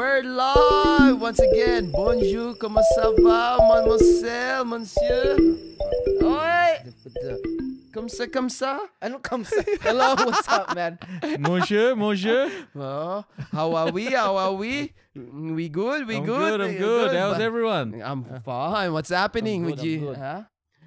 We're live once again. Bonjour, comment ça va, mademoiselle, monsieur? Oi! Comme ça, comme ça? Ano come sa? Hello, what's up, man? Monsieur, monsieur. Oh, how are we? How are we? We good? We I'm good? good. I'm We good. How's But- everyone? I'm fine. What's happening I'm with you? Huh?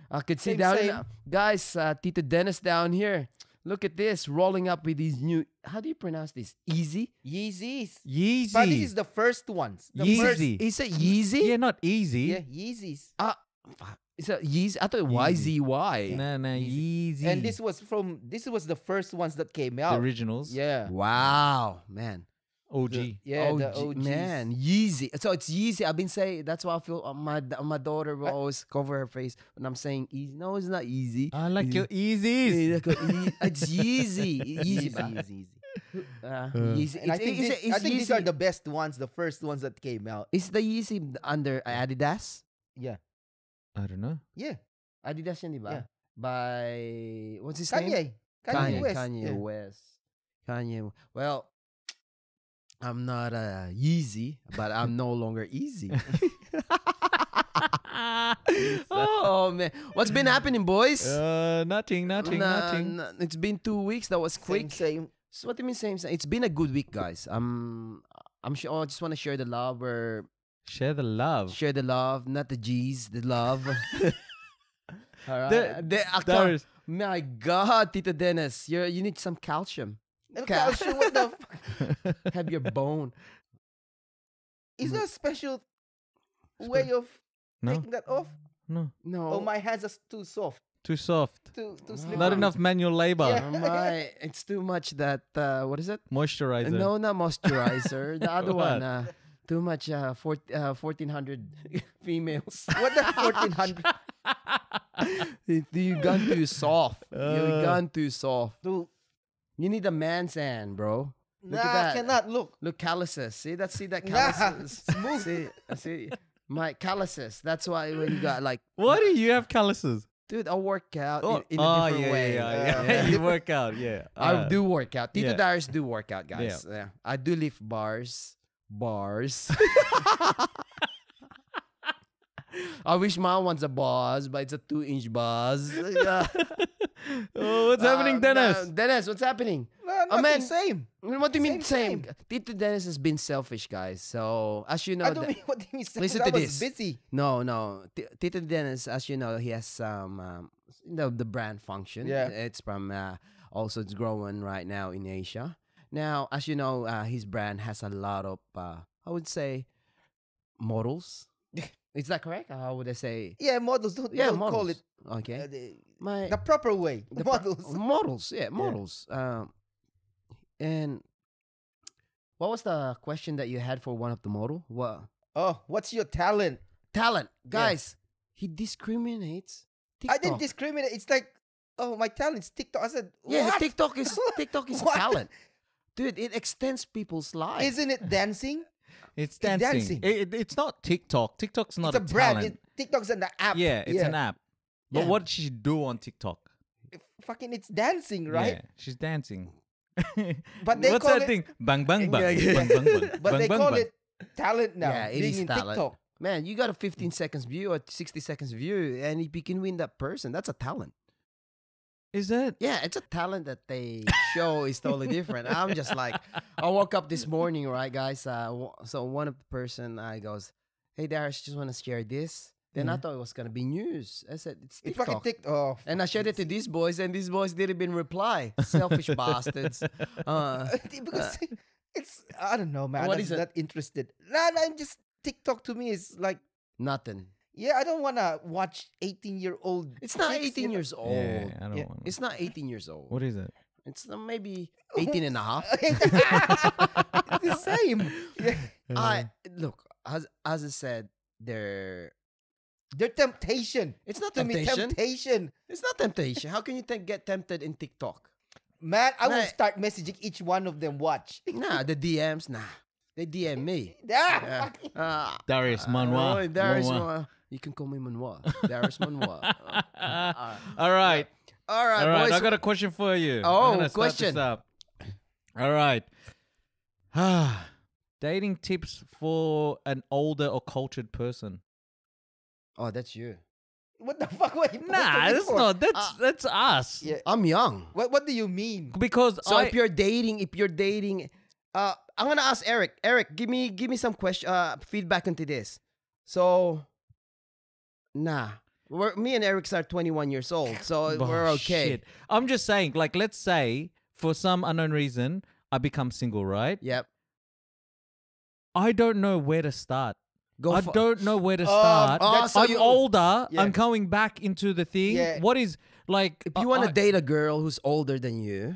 I could see Same, down same. guys. Uh, Tito Dennis down here. Look at this, rolling up with these new. How do you pronounce this? Easy. Yeezys. Yeezy. But this is the first ones. The Yeezy. first. Is it Yeezy? yeah, not easy. Yeah, Yeezys. Ah, fuck. Is it Yeezy? I thought Yeezy. YZY. Nah, nah, Yeezy. And this was from this was the first ones that came the out. originals. Yeah. Wow, man. OG. The- yeah, oh, the G- OGs. man, Yeezy. So it's Yeezy. I've been saying that's why I feel uh, my my daughter will I- always cover her face when I'm saying easy. No, it's not easy. I like Yeezy. your Yeezys. Like a it's Yeezy. Yeezy, Easy, ba? easy, easy. Uh, Uh. Yeezy. And I think, it's- this, it's I think these are the best ones, the first ones that came out. Is the Yeezy under Adidas? Yeah. I don't know. Yeah. Adidas yun, di ba? Yeah. By what's his name? Kanye. Kanye, Kanye, West. Kanye yeah. West. Kanye. Well, I'm not a Yeezy, but I'm no longer easy. oh man, what's been happening, boys? Uh, nothing, nothing, Nah, nothing. nah, it's been two weeks. That was quick. same. So what do you mean same? same? It's been a good week, guys. Um, I'm sure. I just want to share the love. Or Share the love. share the love, not the G's, the love. All right. The- The- I can't- my God, Tito Dennis, you you need some calcium. And Ka- calcium, what the fuck? Have your bone. Is there a special way of no, taking that off? no. No. Oh, my hands are too soft. Too soft. Too, too slippery. Not enough manual labor. Yeah. Oh my, it's too much that uh, what is it? Moisturizer. No, not moisturizer. the other one, uh, too much. Uh, four, uh, fourteen hundred females. What the 1400? you gone too soft. you Uh. gone too soft. Dude, You need a man's hand, bro. Look nah, at that. cannot look. Look, calluses. See that? See that Nah, calluses? smooth. see, see, my calluses. That's why when you got like, Why do you have calluses? dude, I work out Oh, in, in a oh, different yeah, way. yeah, yeah, yeah. yeah. you work out, yeah. I Uh, do work out. Tito yeah. Darius do work out, guys. Yeah. yeah. I do lift bars. Bars. I wish my one's a bars, but it's a two inch bars. Yeah. Oh, what's happening, Uh, Dennis? no, Dennis, what's happening? Nah, Oh, nothing, man. same. What do you mean Same, same? Tito Dennis has been selfish, guys. So as you know, I don't mean what do you mean same? Listen I to was this. busy. no, no. T- Tito Dennis, as you know, he has some um, the the brand function. Yeah. it's from uh, also it's growing right now in Asia. Now, as you know, uh, his brand has a lot of uh, I would say models. Is that correct? Or How would I say? Yeah, models don't, Yeah, don't models. call it Okay, uh, the, my the proper way. the pro- models. models, yeah, models. Um, and what was the question that you had for one of the model? What oh, what's your talent? talent, Yeah. guys? He discriminates. I didn't discriminate. It's like, oh, my talent's TikTok. I said, Yeah, what? TikTok is TikTok is What? talent. Dude, it extends people's lives. Isn't it dancing? It's It's dancing. dancing. It, it- it's not TikTok. TikTok's not it's a, brand. talent. It, TikTok's an app. yeah, it's an app. But Yeah. what did she do on TikTok? Fucking, it's dancing, right? Yeah, she's dancing. But they What's call that it- thing? Bang bang bang. Yeah, yeah. Bang bang bang. But bang, they bang, call bang. it talent now. Yeah, it being is in talent. TikTok. Man, you got a 15 seconds view or 60 seconds view, and if you can win that person, that's a talent. Is that? Yeah, it's a talent that they show is totally different. I'm just like, I woke up this morning, right, guys? Uh, so one of the person I goes, "Hey, Darius, just want to share this." Then I Mhm. thought it was gonna be news. I said it's It's TikTok, fucking TikTok. Oh, and I shared it to these boys, and these boys didn't even reply. Selfish bastards. Uh, because it's I don't know, man. What I'm is it? not interested. Nah, nah, I'm just TikTok to me is like, nothing. yeah, I don't wanna watch 18 year old. It's not 18 years old. Yeah, I don't Yeah, want. It's not 18 years old. What is it? It's uh, maybe 18 and a half. the same. Yeah. I look as as I said, they're They're temptation. it's not temptation. temptation. It's not temptation. How can you te- get tempted in TikTok? Man, I will start messaging each one of them. Watch. Nah, the DMs, nah. They DM me. Yeah. Yeah. Uh, Darius uh, Manoir. oh, Darius Manoir. Manoir. You can call me Manoir. Darius Manoir. Uh, All right. all right, All right. boys. I got a question for you. Oh, I'm gonna start this question. up. All right. Ah, Dating tips for an older or cultured person. Oh, that's you. What the fuck? What you Nah, this that's for? not. That's Uh, that's us. Yeah. I'm young. What What do you mean? Because So I, if you're dating, if you're dating, uh, I'm gonna ask Eric. Eric, give me give me some question, uh, feedback into this. So, nah, we're, me and Eric are 21 years old, so Oh, we're okay. shit. I'm just saying, like, let's say for some unknown reason I become single, right? Yep. I don't know where to start. Go. I for- don't know where to Um, start. oh, so I'm you- older. Yeah. I'm going back into the thing. Yeah. What is like? If you I- want to date a girl who's older than you,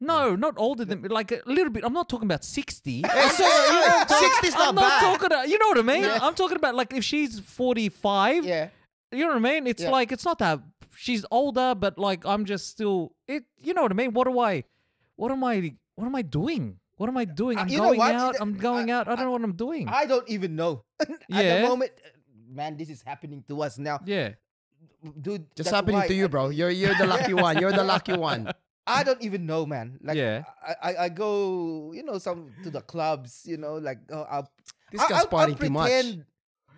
No, not older than like a little bit. I'm not talking about sixty. hey, so you know, 60's not I'm not bad. talking. About, you know what I mean? Yeah. I'm talking about like if she's 45. Yeah. You know what I mean? It's Yeah. like it's not that she's older, but like I'm just still. It. You know what I mean? What do I? What am I? What am I doing? What am I doing? Uh, I'm you going what? out. I'm going I- out. I don't know what I'm doing. I don't even know. At the moment, man, this is happening to us now, yeah. dude. Just happening to you, bro. You're you're the lucky one. You're the lucky one. I don't even know, man. Like, Yeah. I, I, I go, you know, some to the clubs, you know, like, oh, I'll, This guy's I'll, I'll partying too much. pretend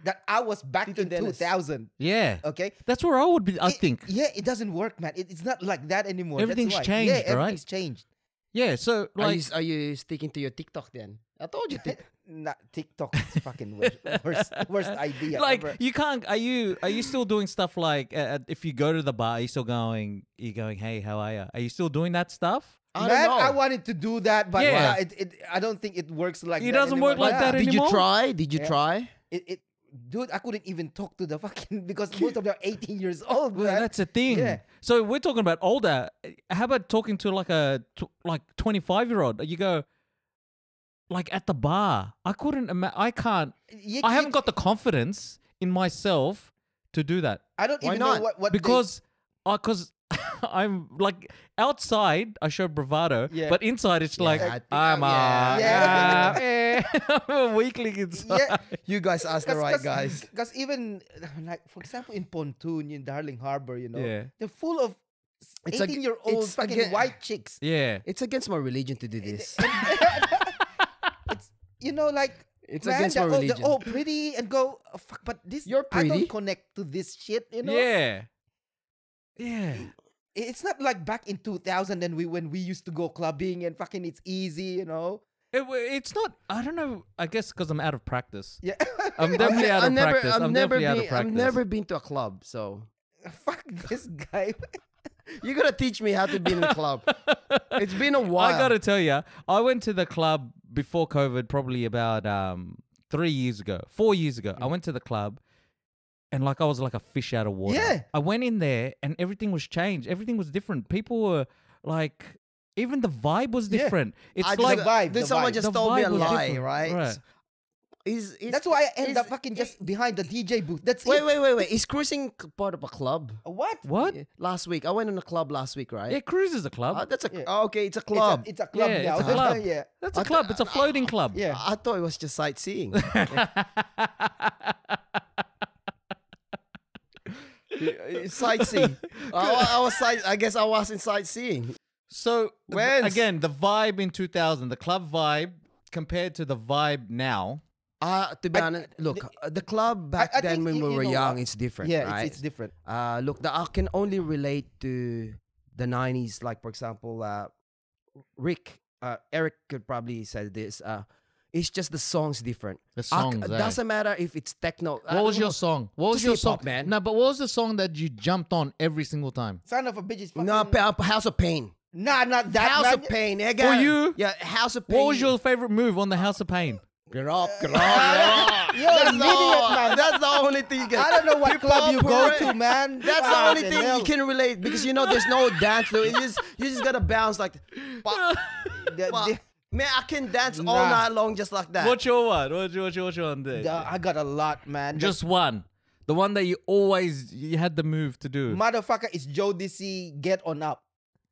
that I was back Tito in Dennis. 2000. Yeah. Okay, That's where I would be. I It- think. Yeah, it doesn't work, man. It, it's not like that anymore. That's Everything's why. changed, Yeah, right? everything's changed. Yeah. So Are you, are you sticking to your TikTok then? I told you. Tik- Not TikTok is fucking worst, worst, worst idea. like ever. you can't are you are you still doing stuff like uh, uh, if you go to the bar are you still going you going hey how are you are you still doing that stuff I Man, don't know. I wanted to do that, but Yeah. yeah, it, it, I don't think it works like It that doesn't anymore. work like Yeah. that Did you try? Did you Yeah. try? It, it, dude, I couldn't even talk to the fucking because most of them are 18 years old. well, man. that's the thing Yeah. So we're talking about older eh, how about talking to like a tw- like 25 year old you go like at the bar. I couldn't ima- i can't You- i you- haven't got the confidence in myself to do that. I don't Why even not? know what what they- because because I'm like outside I show bravado, Yeah. but inside it's like I I'm yeah. a Yeah. I'm a weakling inside. yeah, You guys asked the right guys. Because even like for example in Pontoon in Darling Harbor, you know, Yeah. they're full of It's ag- 18 year old it's fucking aga- white chicks. Yeah. It's against my religion to do this. it's you know like It's man, against my all, religion. They're all pretty and go "Oh, fuck, but this You're I pretty. don't connect to this shit. You know, Yeah. Yeah. It's not like back in 2000 and we when we used to go clubbing and fucking it's easy. You know, It, it's not. I don't know. I guess because I'm out of practice. yeah. I'm I've definitely out of never, practice. I've I'm never definitely out of been, practice. I've never been to a club, so fuck this guy. you gotta teach me how to be in a club. It's been a while. I gotta tell you, I went to the club before COVID, probably about um three years ago, four years ago. I went to the club, and like I was like a fish out of water. Yeah. I went in there, and everything was changed. Everything was different. People were like, even the vibe was Yeah. different. It's I like just, vibe, Then the someone vibe. just The told me a lie, right? right. Is, is, That's why I end is- up fucking just behind the DJ booth. That's Wait, it. wait, wait, wait. Is cruising part of a club? What? what? Yeah, Last week, I went in a club last week, right? Yeah, cruise is a club. Uh, that's a Yeah. oh, okay. It's a It's a- club. It's a, club Yeah, now. it's a club. yeah. That's a I th- club. It's a floating club. Yeah. I thought it was just sightseeing. sightseeing. I, I was sight. I guess I wasn't sightseeing. So When's- again, the vibe in 2000, the club vibe compared to the vibe now. Uh, to be I- honest, look, uh, the club back I then when you- we you were know young, it's different, Yeah, right? it's, it's different. uh, look, the, I can only relate to the '90s. Like, for example, uh, Rick, uh, Eric could probably say this. Uh, it's just the songs different. The I c- songs. eh? doesn't matter if it's techno. What was your know. song? What was Just your hip-hop, song, man. No, but what was the song that you jumped on every single time? Son of a bitch is. No, Pa- Pa- House of Pain. Nah, not that, House man. of Pain. I got- you? Yeah, House of Pain. What was your favorite move on the House of Pain? Get up, get up. You're That's an the- idiot, man. That's the only thing you can. I don't know what club you go parade. to, man. That's the only thing hell. you can relate because you know there's no dance. to it. You just you just gotta bounce like. But, The- the- man, I can dance all night long just like that. What's your one? What's your, what's your, what's your one there? the- I got a lot, man. Just one. The one that you always you had the move to do. motherfucker it's Jodeci. Get on up.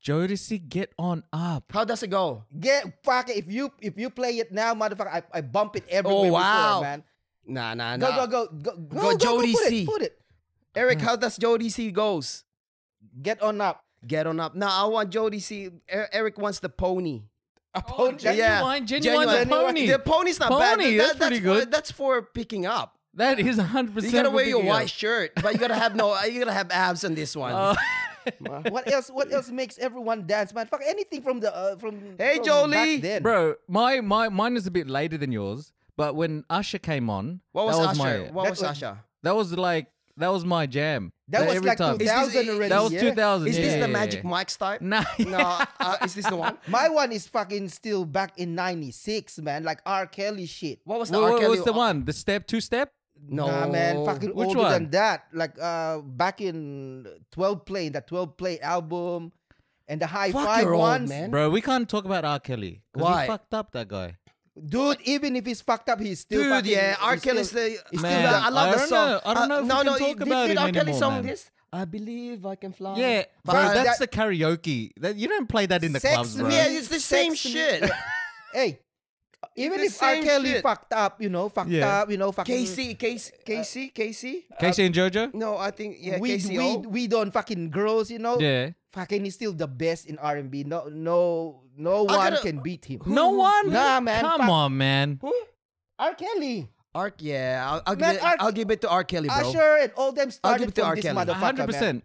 Jodeci, get on up. How does it go? Get fucker. If you if you play it now, motherfucker, I, I bump it everywhere. before, wow. man. Nah, nah, Go nah. go go go go. Go Joe put DC. it, Put it. Eric, how does Jodeci goes? Get on up. Get on up. Now I want Jodeci. Er- Eric wants the pony. A pony. Genuine, genuine, the pony. The pony's not bad. Pony, That- that's pretty for- good. that's for picking up. That is 100%. You gotta wear your white up. shirt, but you gotta have no. You gotta have abs on this one. Uh, what else? What else makes everyone dance, man? Fuck anything from the uh, from. Hey, from Jolie. back then. bro, my, my mine is a bit later than yours, but when Usher came on, what was, that was Usher? my what was was- Usher? that was like that was my jam. That was every like time. Is this- 2000 already. That was yeah? 2000. Is yeah, this yeah, the yeah. Magic Mike's type? Nah, No, uh, is this the one? My one is fucking still back in '96, man. Like R. Kelly shit. What was the What, R. what was the one? The step, two step? No, Nah, man, fucking Which older one? than that. Like uh, back in 12 play, that 12 play album, and the high Fuck, five you're old, man. Bro, we can't talk about R. Kelly. 'cause Why? He fucked up that guy. Dude, even if he's fucked up, he's still Dude, fucking, yeah, R. he's Kelly's still- the. he's Man, still I love I the song. know. I don't Uh, know if no, we can no, talk did, about did him R. Kelly anymore, song man. this? I believe I can fly. Yeah, But bro, uh, that's that- the karaoke. That you don't play that in the Sex clubs, bro. me- yeah, it's the same Sex me- shit. Hey, even if R. Kelly shit. fucked up, you know, fucked Yeah. up, you know, fucking. K-Ci, K-Ci, K-Ci, uh, K-Ci. K-Ci uh, and JoJo. No, I think yeah, we K-Ci. we we don't fucking girls, you know. Yeah. Fucking he's still the best in R and B. No, no, no I one gotta- can beat him. No one. Nah, man, Come fuck. on, man. Who? R. Kelly, R. Yeah, I'll, I'll, Man, give it, R- I'll give it to R. Kelly, bro. Usher, and all them give it to from R. this Kelly. motherfucker, hundred man.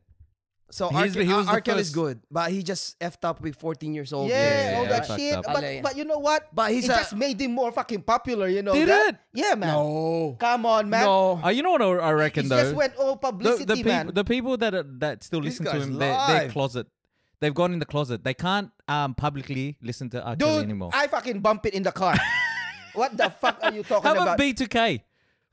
Percent. So He's R. the- he was R. the Kelly's first- good, but he just effed up with 14 years old. Yeah, Yeah, all yeah, that fucked shit. up. But, but you know what? But he's it a- just made him more fucking popular. You know Did that? it? Yeah, man. No, Come on, man. no. Uh, you know what I I It reckon just went all The, publicity, the, man. people, the people that are, that still This listen to guy's him, they're, they're live. closet. They've gone in the closet. They can't um publicly listen to R. Kelly Dude, anymore. I fucking bump it in the car. what the fuck are you talking How about about? B2K?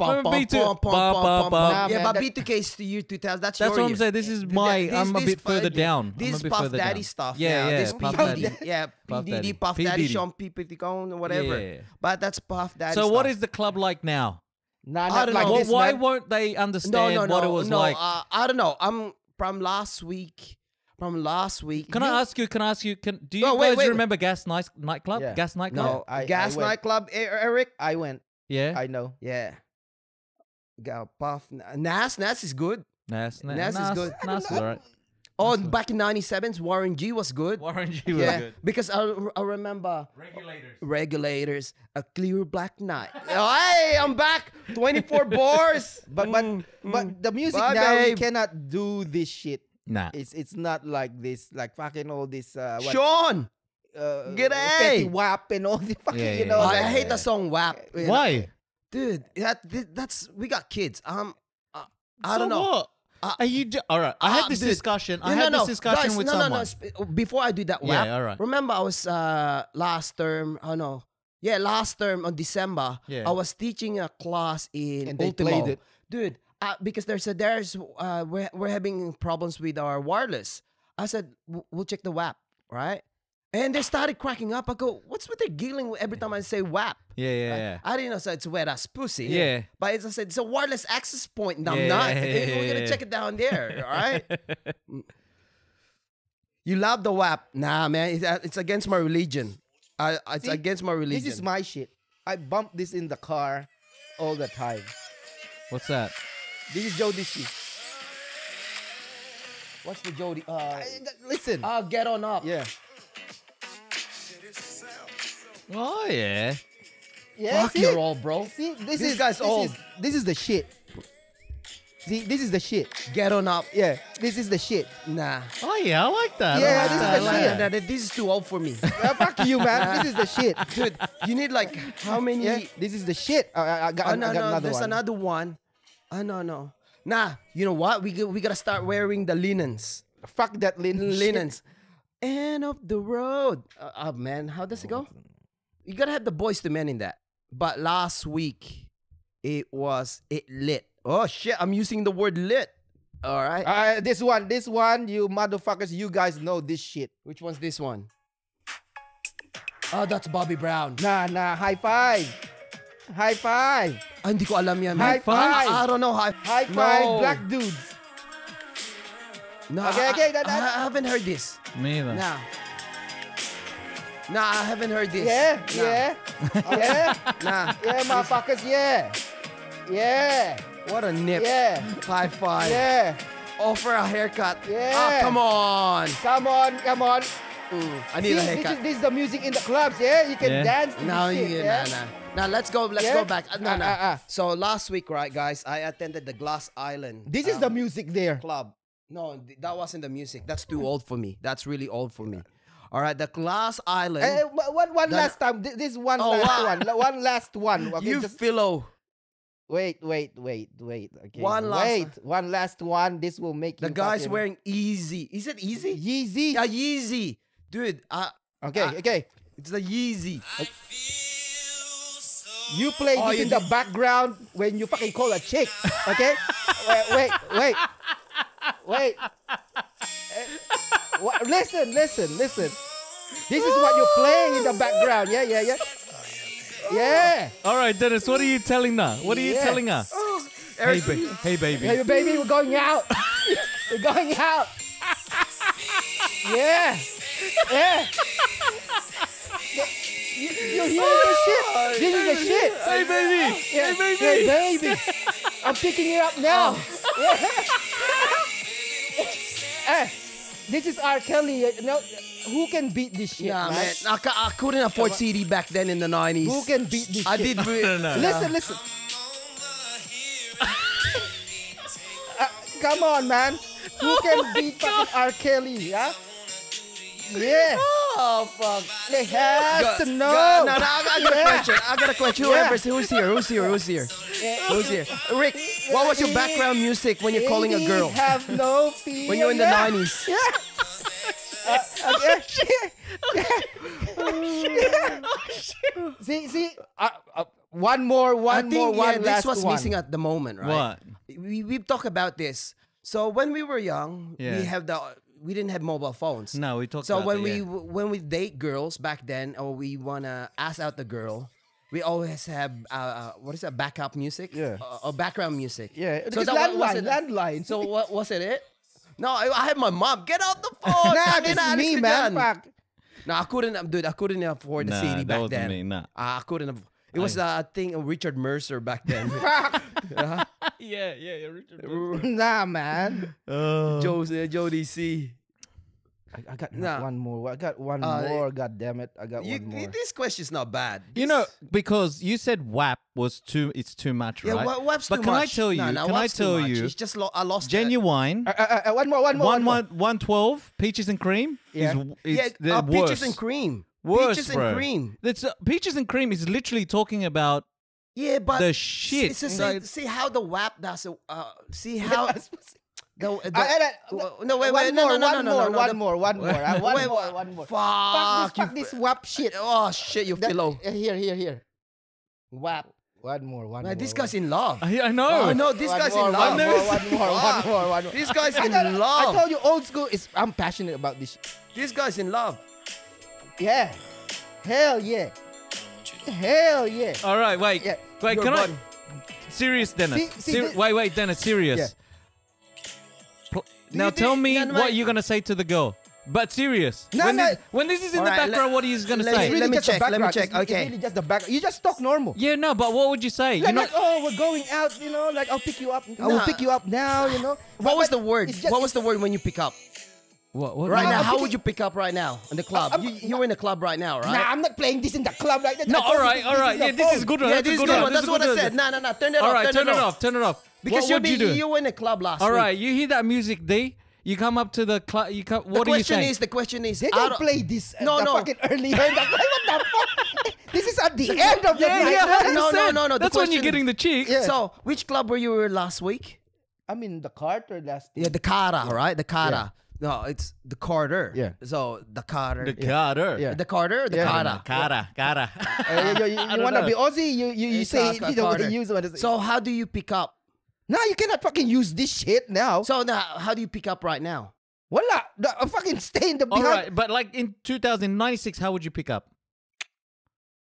Bum, How bum, about B2? bum, bum, Bum, bum, bum, bum, bum. Yeah, but B2K is the year 2000. That's, That's your what I'm saying. This is my. this- I'm a bit further down. This Puff Daddy stuff. Yeah, yeah. This Puff Daddy. Yeah, P Puff Diddy, Daddy. Puff P. Daddy, Diddy. Sean P. Piticone, whatever. But that's Puff Daddy. So what is the club like now? Nah, I don't like know. This, why man. won't they understand no, no, what it was no. like? uh, I don't know. I'm from last week. From last week. Can you- I ask you? Can I ask you? Can do you No, wait, guys wait, wait. remember Gas Night Nightclub? Yeah. Gas Nightclub. No, I- I Gas went. nightclub, Eric. I went. Yeah. I know. Yeah. Got Puff. Nas. Nas is good. Nas, Nas, Nas is good. Nas is alright. Oh, back in 97s, Warren G was good. Warren G was yeah, good. because I, I remember Regulators. regulators, a clear black night. oh, hey, I'm back. 24 bars. But but Mm, but mm. the music Bye, now you babe. cannot do this shit. Nah. It's it's not like this, like fucking all this uh what, Sean. uh, G'day. Fetty Wap and all the fucking Yeah, you yeah, know. I, like- I hate the song WAP. Why? know. Dude, that, that's we got kids. Um, uh, I So don't know. What? Uh, Are you? Ju- all right. I uh, had this dude. discussion. I No, had no, this discussion Guys, with no, someone. No, no, sp- Before I do that Yeah, all right. remember I was uh last term. Oh no, yeah, last term on December. Yeah. I was teaching a class in And they Ultimo. dude. Uh, because there's a there's uh we're we're having problems with our wireless. I said "W- we'll check the WAP, right? And they started cracking up. I go, what's with the giggling every time I say WAP? Yeah, yeah, Right? yeah. I didn't know so it's wet ass pussy. Yeah. But as I said, it's a wireless access point. And I'm Yeah, not. yeah, yeah, We're gonna yeah. check it down there. All right. You love the WAP. Nah, man. It's, uh, it's against my religion. I, it's See, against my religion. This is my shit. I bump this in the car all the time. What's that? This is Jodeci. What's the Jody? Uh, I- Listen. uh, get on up. yeah. Oh yeah. Yeah. Fuck, see? you're old, bro. See, this, This is guy's this old. Is, this is the shit. See, this is the shit. Get on up. Yeah, this is the shit. Nah. Oh yeah, I like that. Yeah, like this is the I like shit. that. This is too old for me. Uh, fuck you, man. This is the shit. Dude, you need like how many? Yeah, this is the shit. I, I, I got, Oh, I no, got no, another there's one. another one. Oh, no, no. Nah, you know what? We, we gotta start wearing the linens. Fuck that linen. linens. End of the road. Uh, uh, man, how does it go? You gotta have the Boyz II Men in that. But last week, it was it lit. Oh shit! I'm using the word lit. All right. Uh, this one, this one, you motherfuckers, you guys know this shit. Which one's this one? Oh, that's Bobby Brown. Nah, nah, high five. High five. Ah, hindi ko alam yan. High man. five. I, I don't know. High, High five, No. black dudes. No, Okay, I- okay, that- I, I haven't heard this. Me either. Nah. Nah, I haven't heard this. Yeah, Nah. yeah, yeah, Nah. yeah, motherfuckers, yeah. Yeah, What a nip. yeah, High five. yeah. Offer a haircut. Yeah. Ah, come on. Come on, come on. I See, need a this, haircut. is, this is the music in the clubs, yeah? You can Yeah. dance No, this shit, yeah, yeah? nah, nah. Now let's go. Let's Yeah? go back. Uh, no, Uh, no. uh. So last week, right, guys, I attended the Glass Island. This is the um, music there. club. No, th- that wasn't the music. That's too old for me. That's really old for me. All right, the Glass Island. Wha- one one last time. This one Oh, last wow. one. One last one. Okay, you just philo. wait, wait, wait, wait. Okay. One last wait, one last one. This will make The you guy's fucking- wearing Easy. Is it Easy? Yeezy. Yeah, Yeezy. Dude, uh, Okay, Ah. okay. it's the Yeezy. You play Oh, this you in the background when you fucking call a chick. Okay? wait, wait, wait. Wait. What, listen, listen, listen. This is what you're playing in the background. Yeah, yeah, yeah. Yeah. All right, Dennis, what are you telling her? What are you Yeah. telling her? Hey, ba- hey, baby. Hey, baby, we're going out. we're going out. Yeah. Yeah. You, you hear this shit? This is the shit. Hey, baby. Yeah. Hey, baby. Hey, baby. I'm picking it up now. Yeah. Eh, this is R. Kelly. You know, who can beat this shit, Nah, man? man. I, ca- I couldn't afford CD back then in the 90s. Who can beat this I shit? did. Re- No, no, no. Listen, listen. Uh, come on, man. Who can beat fucking R. Kelly, yeah? Yeah. Oh, fuck. They have Go- to go- know. No, no, I got a question. I got a question. Yeah. Whoever's who's here? Who's here? Who's here? Who's here? Rick, what was your background music when you're calling a girl? have no fear. When you're in the 90s? Yeah. Uh, okay. see, see, uh, uh, one more, one I think more, one yeah, this was one. missing at the moment, right? What? We we talk about this. So when we were young, Yeah. we have the we didn't have mobile phones. No, we talked So about when that, we yeah. when we date girls back then, or we wanna ask out the girl, we always have uh, uh, what is that backup music? Yeah. uh, or background music. Yeah, So because that wa- was landline, it- landline. So what was it? It? No, I, I had my mom. Get out the phone. nah, Sabi this is me, man. dyan. Fuck. No, I couldn't, dude. I couldn't afford the Nah, CD that back wasn't then. me, nah. I couldn't. Have, it was the uh, thing of Richard Mercer back then. Uh-huh. yeah, yeah, yeah. Richard. nah, man. Oh. Joe, uh, Jodeci. I, I got Nah. one more. I got one Uh, more. God damn it! I got You, one more. this question's not bad. You know, because you said WAP was too, it's too much, Yeah, right? what, what's but too can I tell you? No, no, can I tell you? It's just lo- I lost. Genuine. Uh, uh, uh, one more. One more. One more. one one twelve peaches and cream Yeah. is is Yeah, the uh, worst. peaches and cream. Worse, peaches bro. and cream. That's uh, peaches and cream is literally talking about Yeah, but the shit. see, see, see how the WAP does it. Uh, see how the, the, Uh, uh, w- no wait one wait more, no no no one no more, no no one the- more, one more, uh, one Wait, more, one more. Fuck, Fuck this, you fuck this WAP shit. Oh shit, you That- pillow. uh, here, here, here. WAP. One more, one Man, more. this one guy's in love. I, know. I know. Oh no, this One guy's more, in love. One more, one more, one more, one more. This guy's in got- I told you, old school is. I'm passionate about this. This guy's in love. Yeah. Hell yeah. Hell yeah. All right, wait, Yeah, wait. Your Can body. I? Serious, Dennis. See- see, Ser- wait, wait, Dennis. Serious. Yeah. Pl- Do now you tell me no, no, what wait. you're gonna say to the girl. But serious. No, when, no. This, when this is in All the right, background, what are you gonna let- say? It's really Let me just the check, let me check, It's- it's really just the back. You just talk normal. yeah, no, but what would you say? You're You're like, oh, we're going out, you know, like I'll pick you up. I will pick you up now, you know. What But- was but the word? just- What was the word when you pick up? What? what Right now, how would you pick up right now in the club? I'm- you, you're in the club right now, right? Nah, I'm not playing this in the club like that. No, I told all you right, this- all this right. is Yeah, this is good one. Yeah, this is good good one. one. That's what I said. No, no, no. Turn it off. right, turn, turn it it off. off. Turn it off. Because what you would you do? you were in the club last All week. right, you hear that music, D? You come up to the club. You come. The What do you question is, the question is, They don't play this uh, No, the no. fucking earlier. in the- what the fuck? This is at the end of the night. yeah. No, no, no, no, That's when you're getting the cheek. Yeah. So, which club were you in last week? I'm in the Carter last. Yeah, the Cara, right? The Cara. No, it's the Carter. Yeah. So the Carter. The Carter. Yeah. The Carter, the Yeah. Cara. Cara, cara. Uh, you you, I you want to be Aussie? You you, you It's, say it, you know what Carter. they use. What is it? So how do you pick up? now you cannot fucking use this shit now. So now, how do you pick up right now? Voila, the, uh, fucking stay in the All behind. right, but like in 2096, how would you pick up?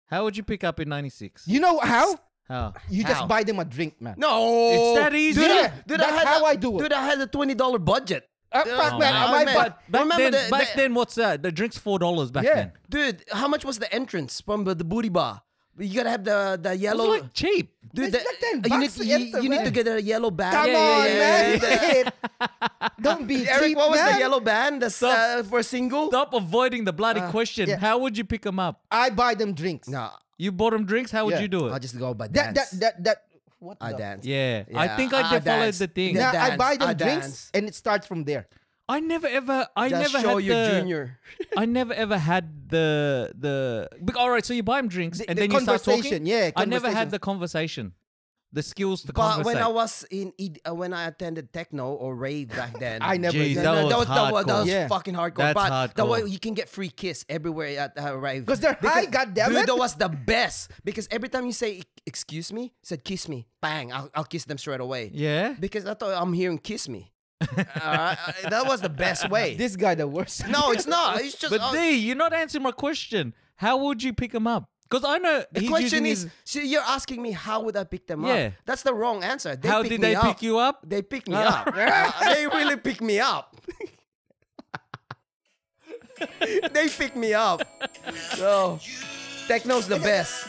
How would you pick up in 96? You know how? How? You How? just buy them a drink, man. No, It's that easy. Dude, Yeah, I, dude, that's I had how a- I do it. Dude, I had a twenty dollar budget. Uh, Yeah. fuck, Oh, man, man. I might man. buy. Back Remember then, the- back the- then, what's that? The drink's four dollars back Yeah. then. Dude, how much was the entrance from the, the booty bar? You gotta have the the It was yellow. like cheap. Dude, the- like 10 you need to, to you, enter, you need to get a yellow band. Come Yeah, yeah, on, yeah, man. yeah, Don't be Eric, cheap, what was man. the yellow band? The Stop. uh, for single? Stop avoiding the bloody Uh, question. yeah. How would you pick them up? I buy them drinks. No, You bought them drinks. How would Yeah. you do it? I'll just go by That that that that. What? I the- dance. Yeah, I think like I- they I followed the thing. Yeah. I buy them I drinks, dance. and it starts from there. I never ever. I Just never show had your the. junior. I never ever had the the. bec- All right, so you buy them drinks The- and the then you start talking. yeah, I never had the conversation, the skills to But conversate. when I was in, uh, when I attended techno or rave back then, I never Jeez, did. that No, no, was that was, that was, that was Yeah. fucking hardcore. That's but that way you can get free kiss everywhere at uh, rave. 'Cause they're high, goddammit. Dude, that was the best. Because every time you say "excuse me," said "kiss me," bang, I'll, I'll kiss them straight away. yeah. Because I thought I'm hearing "kiss me." Uh, that was the best way. This guy the worst. no, it's not. It's just. But uh, D, you're not answering my question. How would you pick him up? Because I know the question is, his- so you're asking me how would I pick them Yeah. up? That's the wrong answer. They how did they up. pick you up? They pick me Ah. up. They really pick me up. they pick me up. So, techno's the best.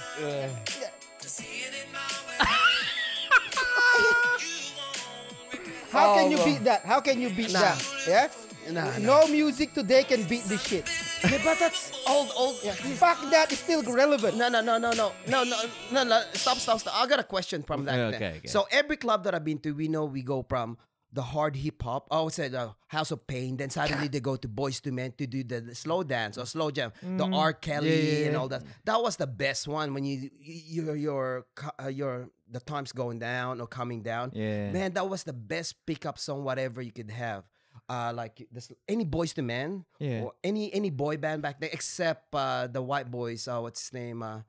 How can you Oh, beat that? How can you beat Nah. that? Yeah. Nah, No music today can beat this shit. Yeah, but that's old, old. Fuck that. It's still relevant. No, no, no, no, no, no, no, no, no. Stop, stop, stop. I got a question from that. Yeah, okay, okay. So every club that I've been to, we know we go from the hard hip hop. I would say the House of Pain. Then suddenly they go to Boyz II Men to do the, the slow dance or slow jam, the R. Kelly Mm. yeah, and all that. That was the best one when you your your uh, your the times going down or coming down. Yeah. man, that was the best pickup song whatever you could have. Uh, like this, any Boyz II Men Yeah. or any any boy band back then except uh, the White Boys. Uh, what's his name? Uh,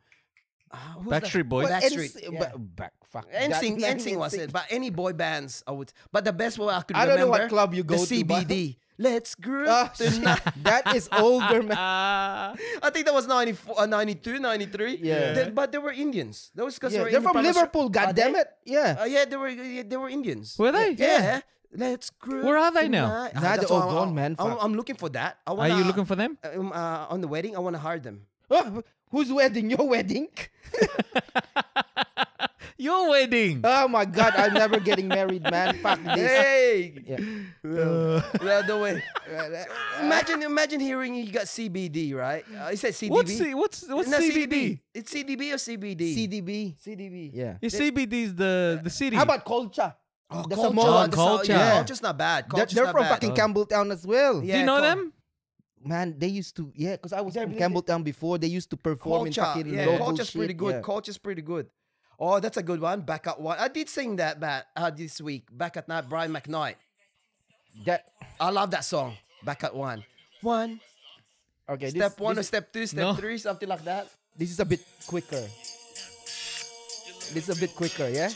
uh, who's the- Backstreet Boys? But Backstreet. NC yeah. but- back, fuck. that. NSYNC, NSYNC was it, but any boy bands I would. But the best one I could I don't know what club you go the to, but- CBD. Let's groove Ah, tonight. that is older, man. I think that was 94, uh, 92, 93. Yeah. They- but they were Indians. Those because Yeah, were they're from from Liverpool. Are God damn it. Yeah. Uh, yeah, they were. yeah, They were Indians. Were they? Yeah. Let's groove. Where are they now? tonight. Nah, Ah, they're that's all I'm- gone, man. I'm, I'm looking for that. I Are wanna, you looking for them? Um, uh, on the wedding, I want to hire them. Oh, whose wedding? Your wedding? Your wedding. Oh my god, I'm never getting married, man. Fuck this. Hey, Yeah. no, no, no way. Imagine, imagine hearing you got CBD, right? Uh, you said CBD. What's C- what's what's No, CBD? It's CDB or CBD? CDB. CDB. Yeah. Your CBD's the the city. How about Kulcha? Oh, The Kulcha. Samoan. the Kulcha. Sa- yeah, Yeah. Kulcha's not bad. They're, Kulcha's they're not from bad. fucking Campbelltown as well. Do you know them? Man, they used to yeah, because I was Yeah, from but- Campbelltown before. They used to perform in Culture. fucking Yeah, local culture's shit. pretty good. Yeah. Kulcha's pretty good. Oh, that's a good one. Back at one. I did sing that back uh, this week. Back at night, Brian McKnight. That I love that song. Back at one. One. okay. Step this, one this, or step two, step No. three, something like that. this is a bit quicker. This is a bit quicker, yeah.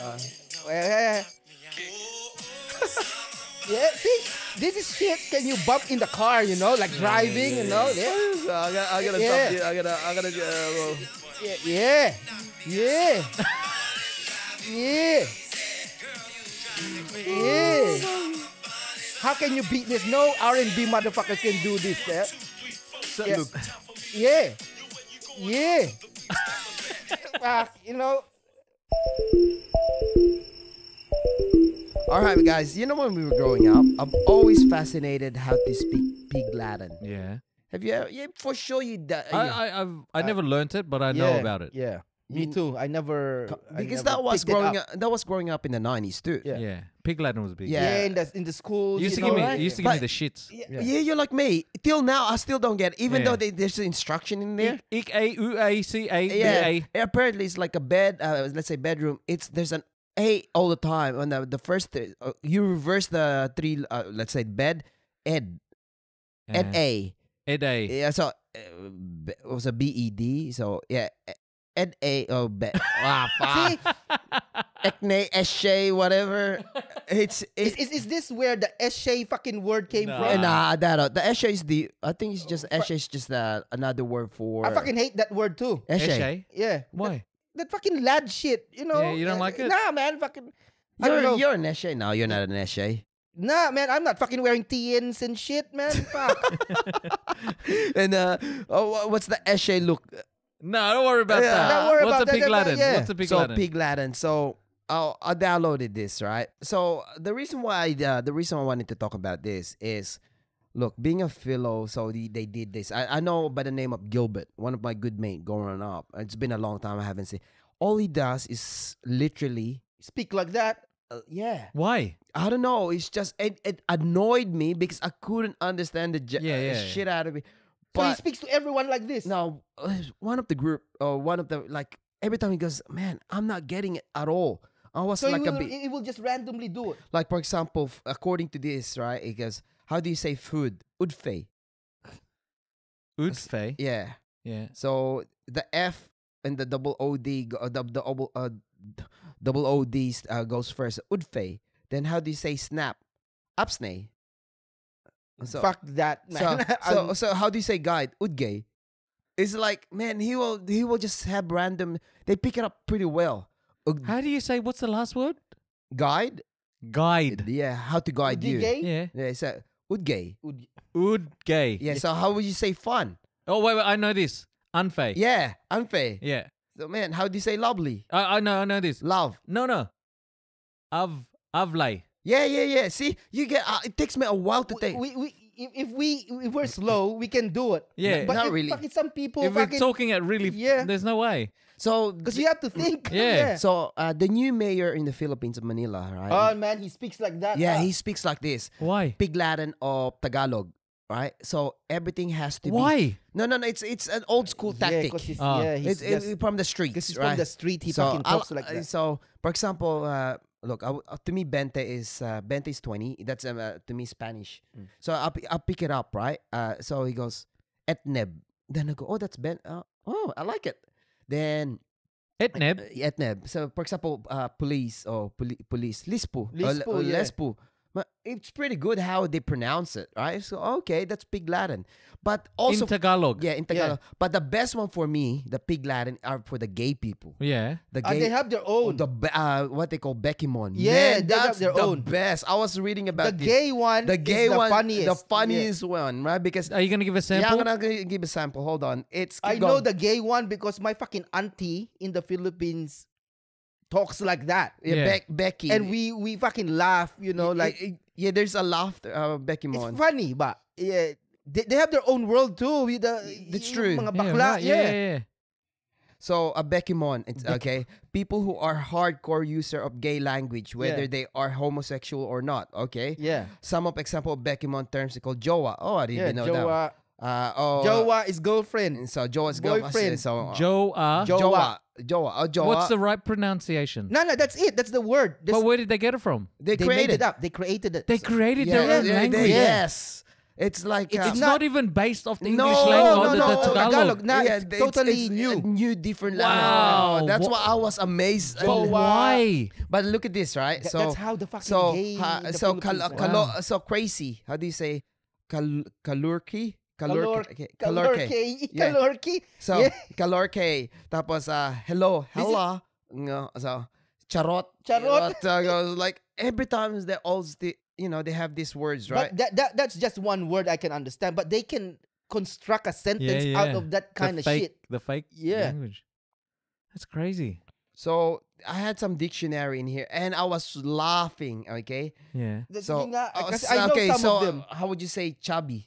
Uh, yeah, yeah, yeah. Yeah, see, this is shit. Can you bump in the car? You know, like driving. You know, yeah, So I gotta, I gotta Yeah. stop. I gotta, I gotta. Uh, yeah, yeah, yeah, yeah. yeah. How can you beat this? No R&B motherfuckers can do this. Yeah, so, Yeah. look, yeah, yeah. Fuck, you know. All right, guys. You know when we were growing up, I'm always fascinated how to speak Pig Latin. Yeah. Have you? ever- Yeah, for sure you. do- I I I've, I never learnt it, but I know about it. Yeah, me too. I never I because never that was growing up. up. That was growing up in the '90s too. Yeah. Yeah. Pig Latin was big. Yeah. Yeah, in the in the schools. You used to you give me right? you used to give me the shits. Yeah, Yeah. yeah, you're like me. Till now, I still don't get. It, even Yeah. though they, there's instruction in there. Ik, ik, a, u, a, c, a, b, Yeah, apparently it's like a bed. Uh, let's say bedroom. It's there's an A all the time. On the the first, th- uh, you reverse the three. Uh, let's say bed, ed, ed Uh, A. Ed A. Yeah, so uh, it was a B E D. So yeah, ed A. Oh, be, ah, fuck. Ecne, eshay, whatever. It's Is, it's. is, is this where the eshay fucking word came Nah. Uh, from? nah, that uh, the eshay is the. I think it's just eshay is just uh, another word for. I fucking hate that word too. eshay. Eshay? Yeah. Why? That, that fucking lad shit, you know? Yeah, you don't like it? Nah, man, fucking. I You're, don't know. you're an eshay. No, you're not an eshay. Nah, man, I'm not fucking wearing TNs and shit, man. Fuck. and uh, oh, what's the eshay look? No, don't worry about Yeah. that. Don't worry What's about a that, pig that- Latin? yeah. What's a pig so Latin? pig Latin. So I I downloaded this right. So the reason why uh, the reason I wanted to talk about this is, look, being a philo. So the, they did this. I, I know by the name of Gilbert, one of my good mate growing up. It's been a long time I haven't seen. All he does is literally, Speak like that. uh, yeah. Why? I don't know. It's just it, it annoyed me because I couldn't understand the j- Yeah, uh, yeah, yeah. shit out of it. So he speaks to everyone like this. now, uh, one of the group or one of the like every time he goes, man, I'm not getting it at all. I was So like he, a will, bit he will just randomly do it. like for example, according to this, right? It goes, how do you say food? Udfe. Udfe. Yeah. Yeah. So the F and the double OD, uh, the, the double uh, double OD uh, goes first. Udfe. Then how do you say snap? Upsnay. So, Fuck that, man. so, I'm- so how do you say guide? Udgay. It's like, man, he will he will just have random. They pick it up pretty well. How do you say what's the last word? guide? Guide. Yeah, how to guide you? Yeah. Yeah, it's a udgay. Would- Udgay. Yeah, so how would you say fun? Oh wait, wait, I know this. Unfei. Yeah, unfair. Yeah. So man, how do you say lovely? I, I know, I know this. Love. No, no. Av avlay. Yeah, yeah, yeah. See, you get. Uh, it takes me a while to think. we, we, if, if we if we're slow, we can do it. Yeah. but Not if really. fucking some people If we're talking at really, Yeah. there's no way. so, because you have to think. Yeah. so uh, the new mayor in the Philippines of Manila, right? Oh man, he speaks like that. yeah, Ah. he speaks like this: Why? Pig Latin or Tagalog, right? So everything has to be. Why? No, no, no. It's it's an old school yeah, he's, Ah. yeah, he's it's it's just, from the streets, 'cause he's right? from the street. He so fucking I'll- like uh, that. So, for example, uh, look, I uh, to me, Bente is uh, Bente is twenty. That's um, uh, to me Spanish. Mm. So I'll, I'll pick it up, right? Uh, so he goes etneb. Then I go, oh, that's Ben. Uh, oh, I like it. Then Etneb. uh, etneb. So for example, uh, police or poli- police lispu, or, Lispu, or yeah. But it's pretty good how they pronounce it, right? So okay, that's Pig Latin. But also in Tagalog. yeah, in Tagalog. But the best one for me, the Pig Latin, are for the gay people. Yeah. The Ah, gay, they have their own. the be- uh, what they call Bekimon. Yeah, Man, they have that's their the own. best. I was reading the about this. gay one. the gay is the one, funniest. the funniest one, right? Because Are you gonna give a yeah, sample? I'm gonna give a sample. Hold on, it's I keep know the gay one because my fucking auntie in the Philippines talks like that, yeah, Yeah. Beck- Beki, and we we fucking laugh. You know, Y- like y- yeah, there's a laughter, uh, it's Bekimon. funny, but yeah, they, they have their own world too. With the That's yung true. Mga yeah, bakla, right, yeah, yeah, yeah. So a Bekimon, it's Beck- okay. People who are hardcore user of gay language, whether Yeah. they are homosexual or not. Okay. yeah, Some of example of Bekimon terms they call Jowa. Oh, I didn't yeah. even know that. Jowa, Uh, oh, Jowa is girlfriend. So Jowa's Boyfriend. So uh, Joe uh, Jowa. Jowa. Oh, Jowa. What's the right pronunciation? No, no, that's it. That's the word. This- but where did they get it from? they, they created made it up. They created it. They created Yeah, their own yeah, they- language. yes. It's like It's uh, It's not- not, even based off the No, English no, language no, or the, no, the oh, Tagalog. Tagalog. Nah, yeah, it's totally a new. new different Wow. language. That's Wha- why I was amazed. But Jowa. why? But look at this, right? Th- so that's how the fucking so gay. ha- the so kal- Philippines Wow. so crazy. How do you say kal- kalurki? Kalor- Kalurki. Kalorke. Yeah. Kalorke. So Yeah. kalorke. Tapos uh, hello, This is- hello. No, so charot. Charot. Uh, goes like every time they all the you know they have these words, right? But that, that that's just one word I can understand. But they can construct a sentence Yeah, out of that kind the of fake, shit. The fake Yeah. language. That's crazy. So I had some dictionary in here, and I was laughing. Okay, Yeah. So uh, kasi know okay, some so of them. how would you say chubby?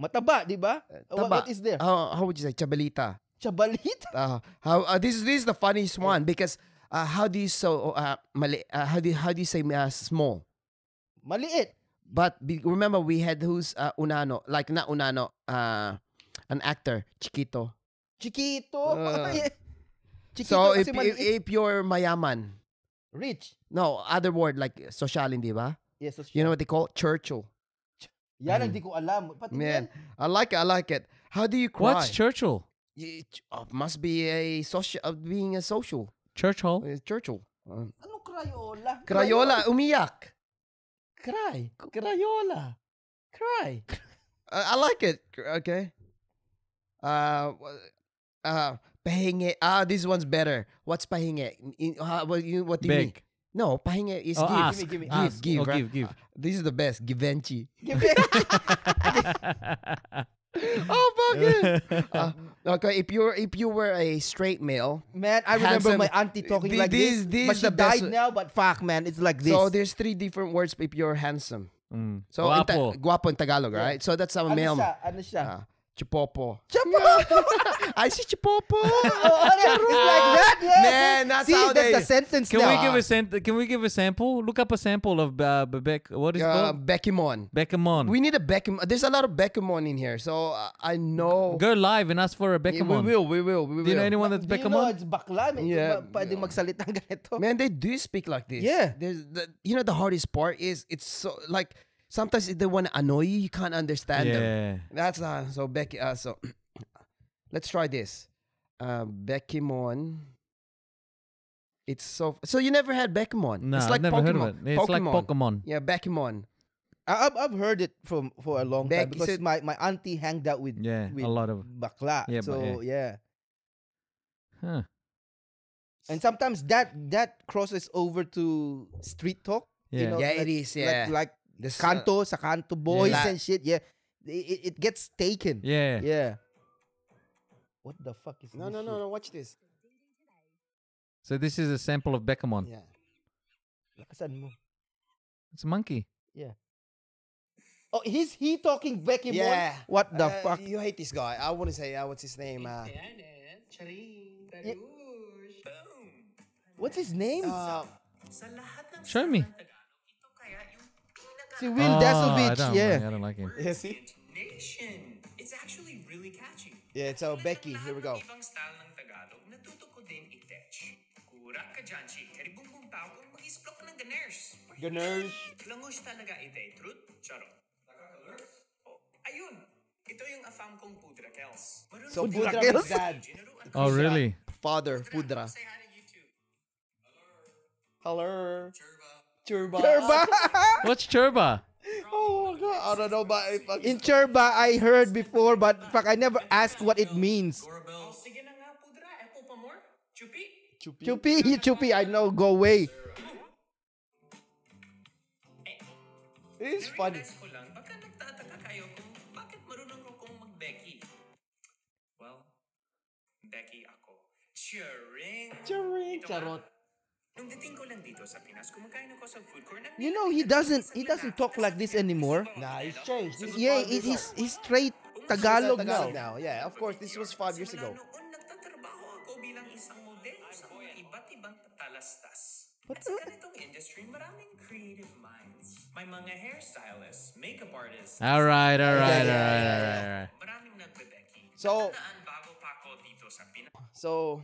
Mataba, di ba? What- taba. what is there? How how would you say chabalita? Chabalit? Uh, how uh, this is this is the funniest one because uh, how do you so uh, mali, uh, how do how do you say uh, small? Maliit. But be, remember we had who's uh, unano like not unano uh, an actor chiquito. Chiquito. Uh, Chiquito so if, if if you're mayaman, Rich. no other word like social, di ba? Yes, so You know what they call Churchill. Yan ang di ko alam. Pati Man, yan. I like it. I like it. How do you cry? What's Churchill? Y- ch- uh, must be a social, uh, being a social. Churchill. Uh, Churchill. Uh, Anong Crayola? Crayola, umiyak. Cry. Crayola. Cry. uh, I like it. Okay. Uh, wha- uh, pahingi. Ah, this one's better. What's pahingi? In, how, what, you, what do you mean? No, pahingi is Oh, give. ask. Gimme, gimme. Give, ask. give, Oh, right? give, give. This is the best. Givenchy. Give oh, fuck it. Uh, Okay, if you're if you were a straight male, Man, I remember Handsome. my auntie talking like this- this, this but she the best- died now. But fuck, man, it's like this. so there's three different words if you're handsome. Mm. So in ta- Guapo. guapo in Tagalog, Yeah. right? So that's a ano male. siya? Ano siya? Ah, chipopo. Chapo! I see chipopo. Oh, it's like that, yeah. Man, that's See, how that's they- the sentence Can now. we give a sam- Can we give a sample? Look up a sample of uh, Beck. What is it Uh, called? Bekimon. Bekimon. We need a Beckham. There's a lot of Bekimon in here, so uh, I know. Go live and ask for a Yeah, we will. We will. We will. Do you know anyone that's Do you know it's bakla? May, Yeah. yeah. Pwede magsalitang ganito. Man, they do speak like this. Yeah. There's the, you know the hardest part is it's so like sometimes they want to annoy you, you can't understand them. Yeah. That's uh so Beki uh so let's try this. Uh Bekimon. It's so so you never had Bekimon. No, it's I've never Pokemon. heard of it. It's like Pokemon. Yeah, Bekimon. I- I've, I've heard it from for a long Beck, time because it- my, my auntie hanged out with, Yeah, with a lot of. bakla. Yeah, but so yeah. Huh. And sometimes that that crosses over to street talk. Yeah. You know, Yeah, like, it is, yeah. Like, like This, uh, canto sa canto boys La- and shit. Yeah. It, it, it gets taken. Yeah. Yeah. What the fuck is no, this no, no, shit? no. Watch this. So this is a sample of Bekimon. Yeah. Lakasan mo. It's a monkey. Yeah. Oh, he's he talking Beki Yeah. What the Uh, fuck? You hate this guy. I want to say uh, what's his name? Uh, Yeah. What's his name? uh, Show me. Si Will Oh, I Dasovich. don't, Yeah. like- I don't like him. yeah, see? Nation. It's actually really catchy. Yeah, so Beki, here we go. Ibang style ng Tagalog, natuto ko din i-tetch. Kura ka dyan, chick. Karibumbong tao kung mag-isplok ng ganers. Ganers. Langosh talaga ite. Truth? Charot. Oh, ayun. Ito yung afam kong pudra kels. So din Pudra ako dad. Oh, really? Father, Pudra. Say hi to YouTube. Hello. Churba. Churba. What's Churba? Oh my god. I don't know, but if I- In Churba, I heard before, but fuck, I never asked what it means. Sige na nga, pudra. Apple pa more? Chupi? Chupi, chupi, I know, go away. it's funny. Realize ko lang, baka nagtataka kayo kung bakit marunong akong mag-Beki. Well, Beki ako. Charing! Charing, Ito nga, charot. You know, he doesn't, he doesn't talk like this anymore. Nah, it's changed. This is Yeah, five it, years he's, old. he's straight Tagalog now. Yeah, of course, this was five years ago. Noon, nagtatrabaho ako bilang isang modelo sa mga iba't ibang talastas. What At sa the- ganitong industry, maraming creative minds. May mga hairstylists, makeup artists, All right, all right, all yeah, right, yeah, all right, all right. maraming nagbe-Beki. So- Natatandaan bago pa ako dito sa Pinas. So,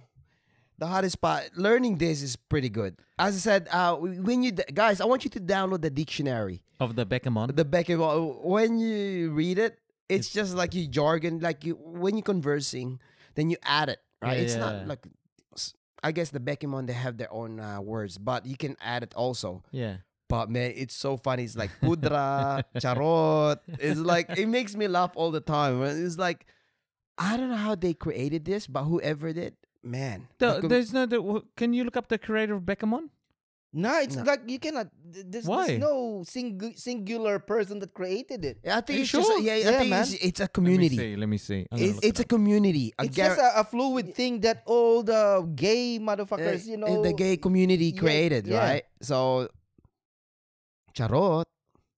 the hottest part, learning this is pretty good. As I said, uh, when you guys, I want you to download the dictionary. Of the Bekimon. The Beki, when you read it, it's just like you jargon, like you when you're conversing, then you add it, right? Yeah, it's yeah. not like, I guess the Bekimon they have their own uh, words, but you can add it also. Yeah. But man, it's so funny. It's like pudra, charot. It's like it makes me laugh all the time. It's like I don't know how they created this, but whoever did, man. The, the com- there's no. The, can you look up the creator of Bekimon? No, it's No. like you cannot. There's, Why? there's no singu- singular person that created it. I think you it's just sure? yeah, I Yeah, think man. it's, it's a Let me community. see. Let me see. It's, it's it a community. I It's guar- just a, a fluid thing that all the gay uh, motherfuckers, you uh, know, the gay community yeah, created, yeah. right? So charot.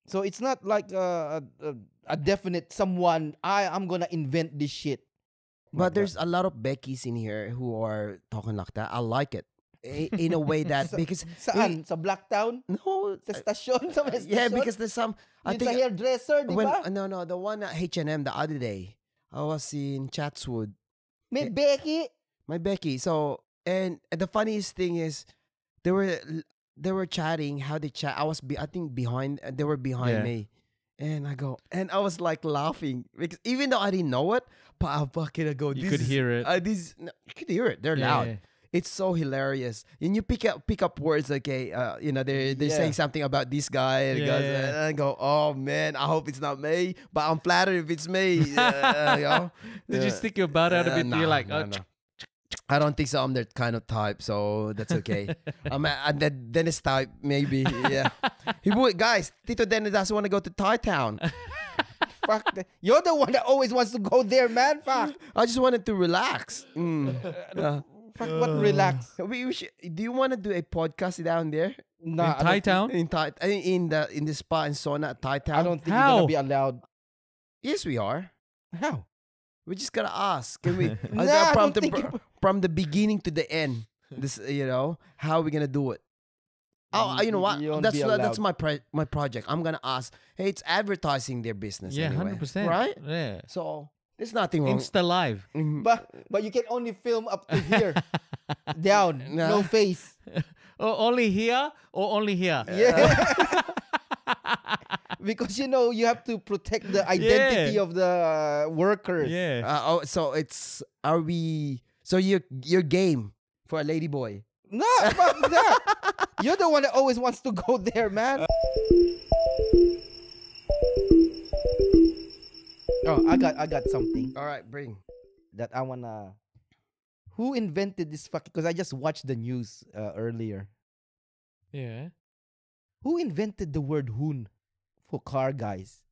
So it's not like a, a, a definite someone. I I'm gonna invent this shit. But there's a lot of Bekis in here who are talking like that. I like it. In a way that because Saan? Sa Blacktown? no, Sa stasyon? Sa may Uh, yeah, because there's some. I Yun sa think hairdresser, di when ba? no no the one at H and M the other day, I was in Chatswood. May Beki. My Beki. So and the funniest thing is, they were they were chatting. How they chat? I was be, I think behind. uh, They were behind Yeah. me, and I go and I was like laughing because even though I didn't know it, but I fucking I go. You could is- hear it. Uh, this no, you could hear it. They're Yeah, loud. yeah. It's so hilarious. And you pick up pick up words. Okay, uh, you know they're they're Yeah. saying something about this guy, and, Yeah, goes, yeah. and I go, oh man, I hope it's not me, but I'm flattered if it's me. Uh, you know? Did you Yeah. stick your butt out a bit? nah, You're like, nah, oh, nah. I don't think so. I'm that kind of type, so that's okay. I'm a, that Dennis type, maybe. Yeah. he would, guys. Tito Dennis doesn't want to go to Thai Town. Fuck. the- You're the one that always wants to go there, man. Fuck. I just wanted to relax. Mm. Yeah. Fuck. What? Relax. We, we should, do you want to do a podcast down there Nah, in I Thai Town? in Thai in the in the spa and sauna at Thai Town? I don't think you're gonna be allowed. Yes, we are. How? We just gotta ask. Can we? Nah, uh, I from don't think from the beginning to the end. This you know how are we gonna do it? Oh, you know what? You That's be that's my pre- my project. I'm gonna ask. Hey, it's advertising their business. Yeah, anyway, hundred percent. Right. Yeah. So there's nothing wrong. Insta live. Mhm. But but you can only film up to here, down, no Nah. face. Oh, only here or only here? Yeah. because you know you have to protect the identity Yeah. of the uh, workers. Yeah. Uh, oh, so it's are we? So you're you're game for a lady boy. No, fuck that. You're the one that always wants to go there, man. Oh, I got I got something All right, bring. that I wanna. Who invented this fucking? Because I just watched the news uh, earlier. Yeah. Who invented the word "hoon" for car guys?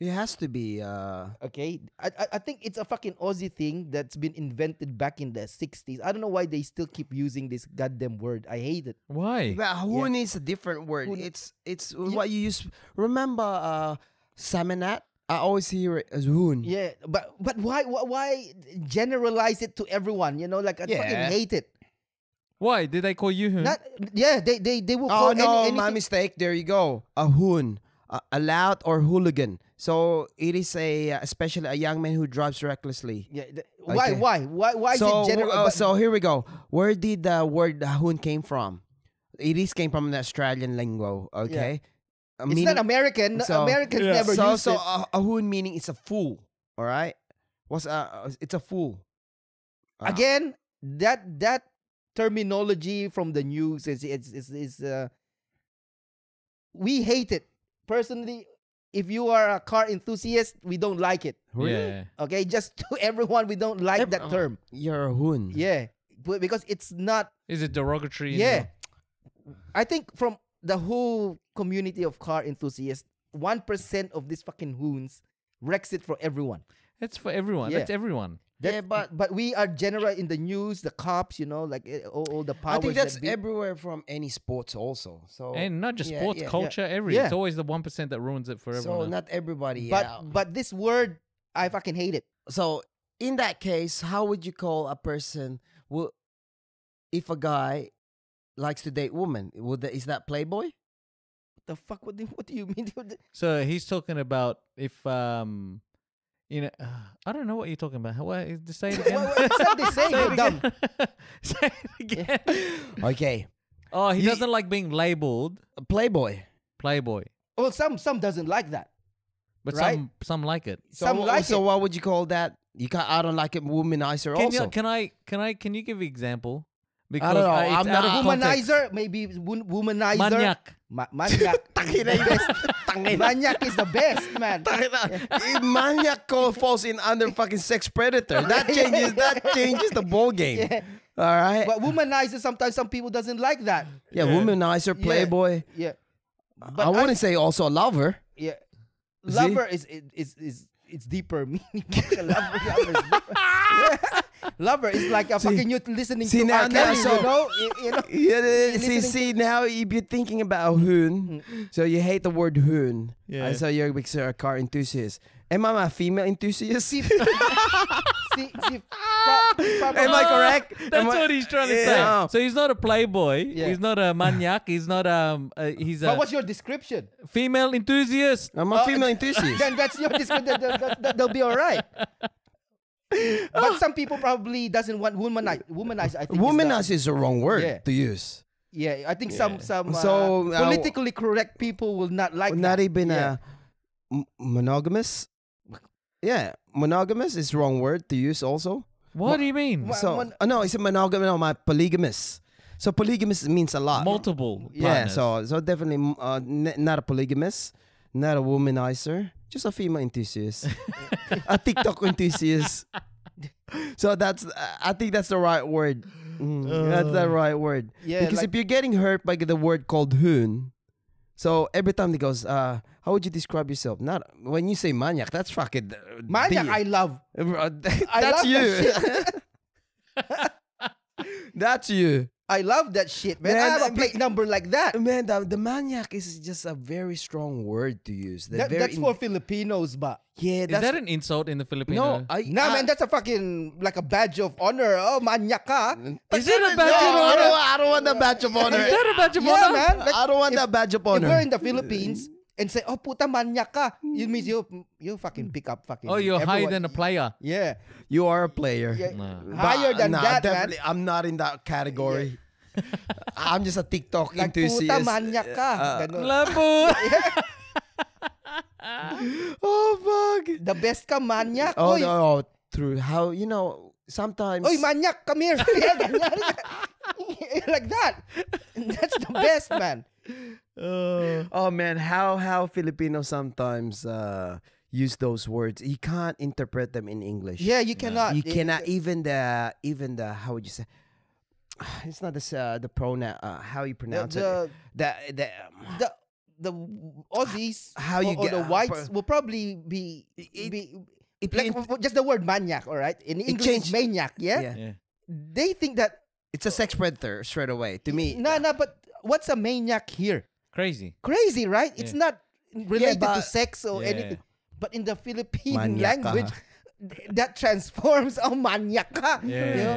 It has to be. Uh, Okay, I, I I think it's a fucking Aussie thing that's been invented back in the '60s. I don't know why they still keep using this goddamn word. I hate it. Why? but hoon is a different word. Hoon- It's it's what you use. Remember, uh, salmonat. I always hear it as hoon. Yeah, but but why why, why generalize it to everyone? You know, like I Yeah. fucking hate it. Why did they call you? Hoon? Not yeah, they they they will Oh call no, any, my mistake. There you go. A hoon, a, a loud or hooligan. So it is a uh, especially a young man who drives recklessly. Yeah, th- why Okay. why why why so is it general? uh, so here we go. Where did the word hoon came from? It is came from the Australian lingo. Okay, Uh, it's not American. so- Americans Yeah. never so used so it. a, a hoon meaning it's a fool. All right, what's uh? It's a fool. Uh, Again, that that terminology from the news is is is, is uh, we hate it personally. If you are a car enthusiast, we don't like it. Really? Yeah. Okay, just to everyone, we don't like Ev- that uh, term. You're a hoon. Yeah, but because it's not. Is it derogatory? in Yeah, I think from the whole community of car enthusiasts, one percent of these fucking hoons wrecks it for everyone. the- It's for everyone. Yeah. That's everyone. Yeah, but- but we are general in the news, the cops, you know, like eh, all, all the powers. I think that's that be. everywhere from any sports also. So And not just yeah, sports, yeah, yeah. culture, every. Yeah. It's always the one percent that ruins it for So everyone. else. not everybody. but yeah. but this word, I fucking hate it. so in that case, how would you call a person? Will if a guy likes to date woman, would that, is that playboy? The fuck? What do, what do you mean? So he's talking about if um, you know, I don't know what you're talking about. What is the say it again? What- what- it's not Say you're it again. say it again. Okay, Oh, he You- doesn't like being labeled a playboy. playboy, well, some some doesn't like that. but Right. some some like it. So, some wh- like so it. what would you call that? You can't. I don't like it womanizer Can also. you, can I can I can you give an example? Because know, uh, it's I'm out not- of context. Womanizer, maybe wo- womanizer. Maniac. Ma- maniac. Tangina yung best. Tangina. maniac is the best, man. Tangina. If Maniac falls in under fucking sex predator. That changes that changes the ball game. Yeah. All right. But womanizer, sometimes some people doesn't like that. yeah, womanizer, Yeah. playboy. Yeah. I wouldn't say also a lover. Yeah. See? Lover is is is it's deeper meaning. lover, lover, is different. Yeah. lover is like a See- fucking you listening see, to now- R. now, Kelly, so- you know? You, you know? Yeah, see, listening see now if you're thinking about hoon, so you hate the word hoon, Yeah. and so you're because you're a car enthusiast. Am I a female enthusiast? See, see, see, pro- prob- Am I correct? That's Am I- what he's trying to Yeah. say. So he's not a playboy. Yeah. He's not a maniac. He's not um. Uh, he's But a what's your description? female enthusiast. I'm a Uh, female enthusiast. Then that's your description. That, that, that, that, they'll be all right. But some people probably doesn't want womanize. Womanize, I think. is the- Womanizer is the wrong word Yeah. to use. Yeah, I think some some uh, So, uh, politically correct people will not like Not that. even yeah. a m- monogamous. Yeah, monogamous is wrong word to use also. What do you mean? So, mon- oh, no, it's a monogamous. No, my polygamous. So polygamous means a lot. Multiple. Yeah, partners. so so definitely uh, n- not a polygamist, not a womanizer, just a female enthusiast, a TikTok enthusiast. So that's uh, I think that's the right word. Mm, that's the right word. Yeah, because like- if you're getting hurt by the word called hoon, so every time he goes, uh, how would you describe yourself? Not when you say maniac. That's fucking uh, Maniac, I love. Uh, that's I love you. that that's you. I love that shit, man. Man, I have a that- plate number like that. Man, the, the maniac is just a very strong word to use. That- very that's in- for Filipinos, but yeah. Is That's that an insult in the Filipino? no. I nah, I- man, that's a fucking like a badge of honor. Oh, manyak ka. Is it a no, badge of I honor? don't, I don't want that badge of honor. Is that a badge of Yeah, honor? man. Like, I don't want if- that badge of If honor. we're in the Philippines and say, "Oh, puta manyak ka," it means you you fucking pick up fucking. Oh, you're higher than a player. Yeah, You are a player. yeah. Nah. Higher than nah, that, man. I'm not in that category. I'm just a TikTok Like enthusiast. puta manyak ka. Uh, Ganun. Labo. oh fuck. The best ka manyak. Oh Oy, no, oh, true. How you know sometimes Oy, manyak, come here. Like that. That's the best, man. Oh man, how how Filipinos sometimes uh use those words. You can't interpret them in English. Yeah, you cannot. you it- cannot even the even the how would you say it's not this uh, the pronoun uh, how you The, pronounce it the, the the um, the, the Aussies How you or get- the uh, whites per- will probably be, It- be if like you w- w- just the word maniac, all right? In English, it's changed- maniac, yeah? yeah. Yeah. They think that it's a sex predator straight away to me no, no, but what's a maniac here? Crazy. Crazy, right? It's not related to sex or Yeah. anything. But in the Philippine Maniac language, that transforms oh maniac ka. Yeah. You know?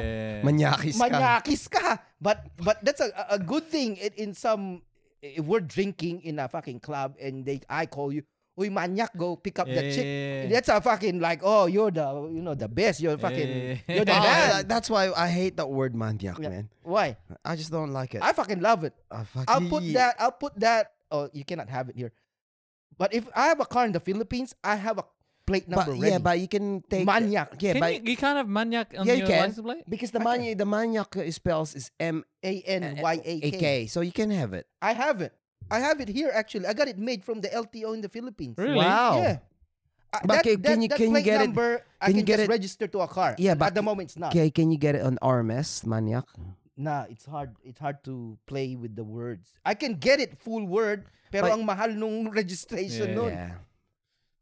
manyakis ka Manyakis ka. But but that's a, a good thing in, in some if we're drinking in a fucking club and they I call you, Uy manyak, go pick up that chick. Yeah. That's a fucking like, oh, you're the you know the best. You're fucking Yeah. you're the Oh, man. that's why I hate that word manyak, Yeah. man. Why? I just don't like it. I fucking love it. I fuck- I'll put yeah. that. I'll put that. Oh, you cannot have it here. But if I have a car in the Philippines, I have a plate number But, ready. yeah, but you can take Maniac. Yeah, Can but you, you can't have maniac on Yeah, you your can. license plate? because the mani the manyak spells is M A N Y A A K. K, so you can have it. I have it. I have it here actually. I got it made from the LTO in the Philippines. Really? Wow. Yeah. Uh, But that, can- that, you- that can you plate get it- number, I can you get just it- register to a car. Yeah, but at the moment it's not. Okay, can you get it on RMS manyak? Nah, it's hard. It's hard to play with the words. I can get it full word, pero But- ang mahal nung registration Yeah. nun. Yeah.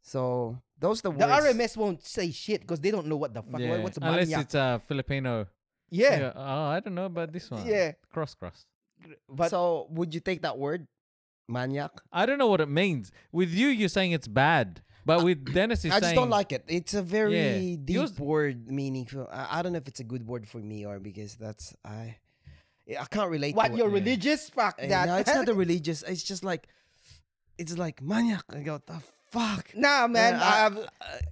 So those the words. The RMS won't say shit because they don't know what the fuck. Yeah. What's a Unless maniac? it's a Filipino. Yeah, Oh, I don't know about this one. Yeah. Cross cross. but so would you take that word, manyak? I don't know what it means. With you, you're saying it's bad. But with Dennis, he's I just saying don't like it. It's a very Yeah. deep Yours- word meaningful. I, I don't know if it's a good word for me or because that's I. I can't relate. what to you're it. religious? Fuck Eh, that. No, it's not the religious. It's just like, it's like maniac. I go the fuck. nah, man. Uh, I I, have,